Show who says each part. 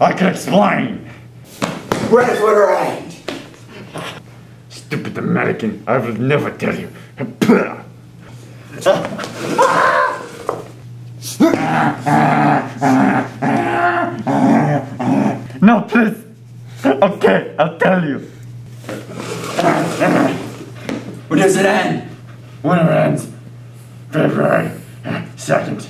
Speaker 1: I can explain.
Speaker 2: Red Footer Eight.
Speaker 1: Stupid American, I will never tell you. No, please. Okay, I'll tell you.
Speaker 2: When does it end?
Speaker 1: When it ends, February uh, 2nd.